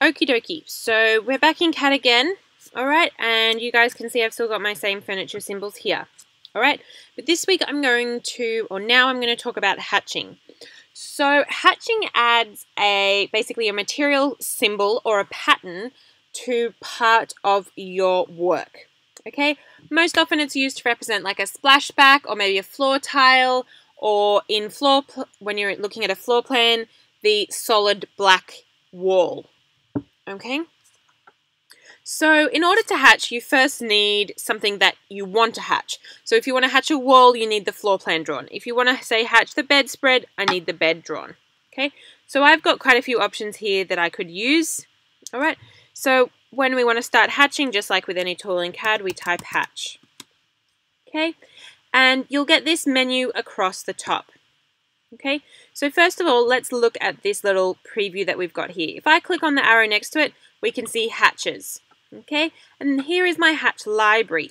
Okie dokie, so we're back in CAD again, alright, and you guys can see I've still got my same furniture symbols here, alright, but this week I'm going to, or now I'm going to talk about hatching. So hatching adds a, basically a material symbol or a pattern to part of your work, okay? Most often it's used to represent like a splashback or maybe a floor tile or in floor, when you're looking at a floor plan, the solid black wall, Okay? So in order to hatch, you first need something that you want to hatch. So if you want to hatch a wall, you need the floor plan drawn. If you want to, say, hatch the bedspread, I need the bed drawn. Okay, so I've got quite a few options here that I could use. All right, so when we want to start hatching, just like with any tool in CAD, we type hatch. Okay, and you'll get this menu across the top. Okay, so first of all, let's look at this little preview that we've got here. If I click on the arrow next to it, we can see hatches. Okay, and here is my hatch library.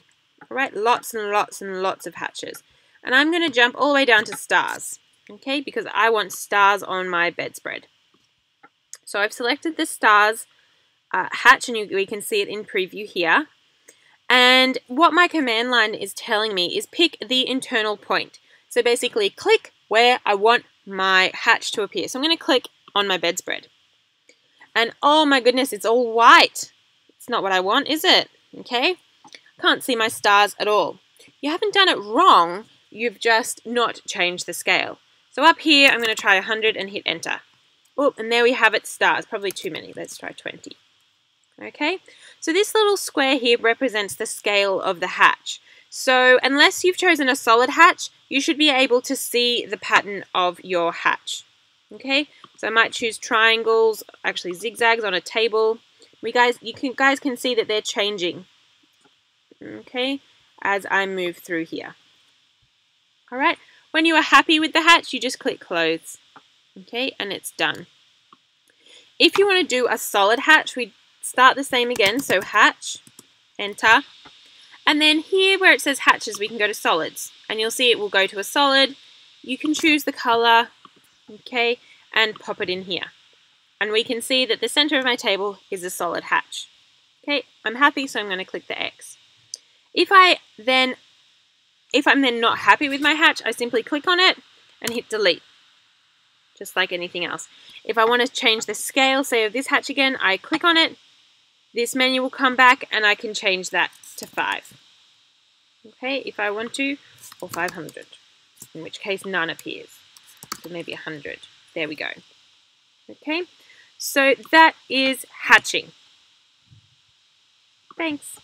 All right, lots and lots and lots of hatches. And I'm going to jump all the way down to stars. Okay, because I want stars on my bedspread. So I've selected the stars uh, hatch, and you, we can see it in preview here. And what my command line is telling me is pick the internal point. So basically click where I want my hatch to appear. So I'm going to click on my bedspread. And oh my goodness, it's all white. It's not what I want, is it? Okay. Can't see my stars at all. You haven't done it wrong. You've just not changed the scale. So up here, I'm going to try 100 and hit enter. Oh, and there we have it, stars. Probably too many. Let's try 20. Okay, so this little square here represents the scale of the hatch. So unless you've chosen a solid hatch, you should be able to see the pattern of your hatch. Okay, so I might choose triangles, actually zigzags on a table. We guys, you can guys can see that they're changing. Okay, as I move through here. All right, when you are happy with the hatch, you just click close. Okay, and it's done. If you want to do a solid hatch, we start the same again. So hatch, enter, and then here where it says hatches, we can go to solids. And you'll see it will go to a solid. You can choose the color, okay, and pop it in here. And we can see that the center of my table is a solid hatch. Okay, I'm happy, so I'm going to click the X. If I then, if I'm then not happy with my hatch, I simply click on it and hit delete, just like anything else. If I want to change the scale, say of this hatch again, I click on it, this menu will come back and I can change that to 5. Okay, if I want to, or 500, in which case none appears. So maybe 100. There we go. Okay, so that is hatching. Thanks.